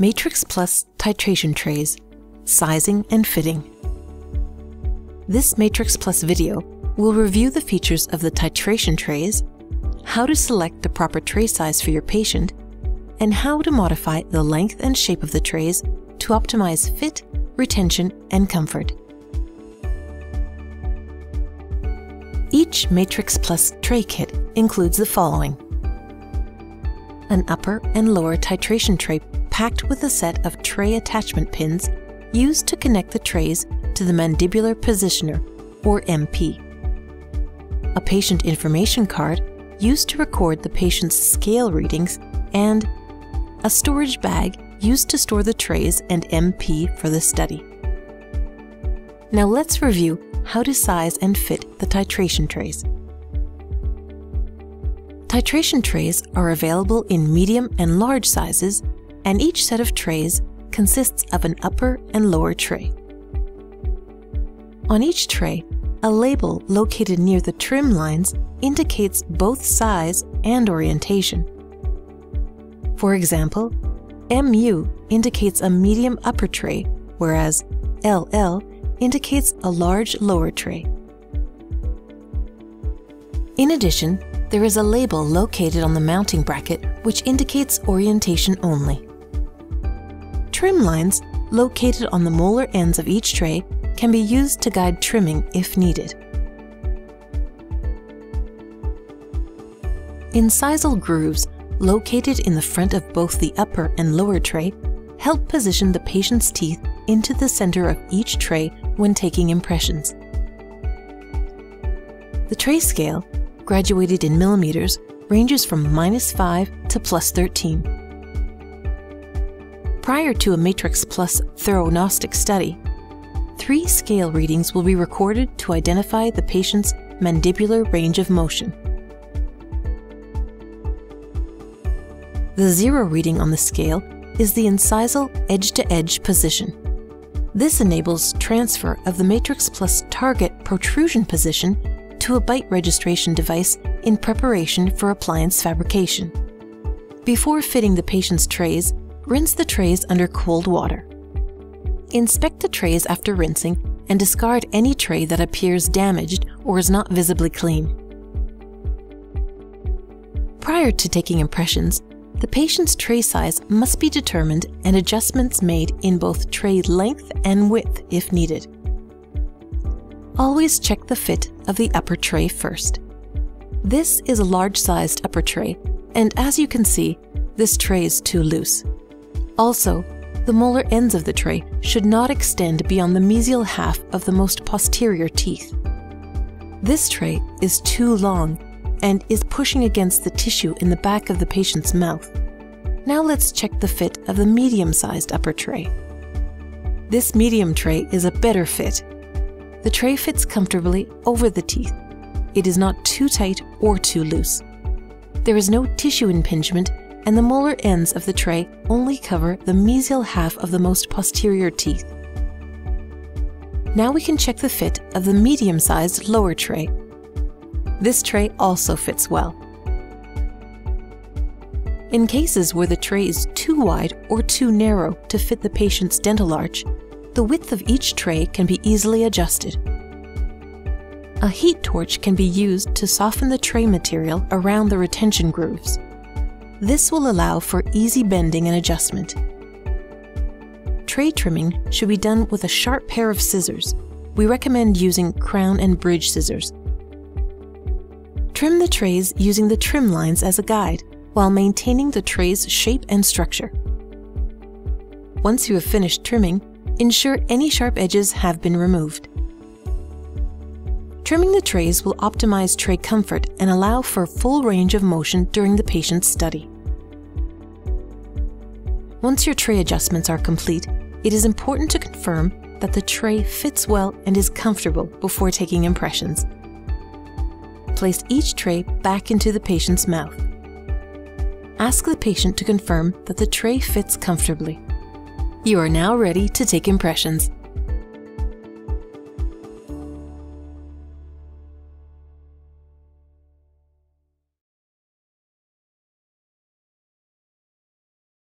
MATRx plus titration trays, sizing and fitting. This MATRx plus video will review the features of the titration trays, how to select the proper tray size for your patient, and how to modify the length and shape of the trays to optimize fit, retention, and comfort. Each MATRx plus tray kit includes the following. An upper and lower titration tray packed with a set of tray attachment pins used to connect the trays to the mandibular positioner, or MP. A patient information card used to record the patient's scale readings, and a storage bag used to store the trays and MP for the study. Now let's review how to size and fit the titration trays. Titration trays are available in medium and large sizes, and each set of trays consists of an upper and lower tray. On each tray, a label located near the trim lines indicates both size and orientation. For example, MU indicates a medium upper tray, whereas LL indicates a large lower tray. In addition, there is a label located on the mounting bracket which indicates orientation only. Trim lines, located on the molar ends of each tray, can be used to guide trimming if needed. Incisal grooves, located in the front of both the upper and lower tray, help position the patient's teeth into the center of each tray when taking impressions. The tray scale, graduated in millimeters, ranges from minus 5 to plus 13. Prior to a MATRx plus theranostic study, three scale readings will be recorded to identify the patient's mandibular range of motion. The zero reading on the scale is the incisal edge-to-edge -edge position. This enables transfer of the MATRx plus target protrusion position to a bite registration device in preparation for appliance fabrication. Before fitting the patient's trays, rinse the trays under cold water. Inspect the trays after rinsing and discard any tray that appears damaged or is not visibly clean. Prior to taking impressions, the patient's tray size must be determined and adjustments made in both tray length and width if needed. Always check the fit of the upper tray first. This is a large-sized upper tray, and as you can see, this tray is too loose. Also, the molar ends of the tray should not extend beyond the mesial half of the most posterior teeth. This tray is too long and is pushing against the tissue in the back of the patient's mouth. Now let's check the fit of the medium-sized upper tray. This medium tray is a better fit. The tray fits comfortably over the teeth. It is not too tight or too loose. There is no tissue impingement and the molar ends of the tray only cover the mesial half of the most posterior teeth. Now we can check the fit of the medium-sized lower tray this tray also fits well. In cases where the tray is too wide or too narrow to fit the patient's dental arch, the width of each tray can be easily adjusted. A heat torch can be used to soften the tray material around the retention grooves. This will allow for easy bending and adjustment. Tray trimming should be done with a sharp pair of scissors. We recommend using crown and bridge scissors Trim the trays using the trim lines as a guide while maintaining the tray's shape and structure. Once you have finished trimming, ensure any sharp edges have been removed. Trimming the trays will optimize tray comfort and allow for full range of motion during the patient's study. Once your tray adjustments are complete, it is important to confirm that the tray fits well and is comfortable before taking impressions place each tray back into the patient's mouth. Ask the patient to confirm that the tray fits comfortably. You are now ready to take impressions.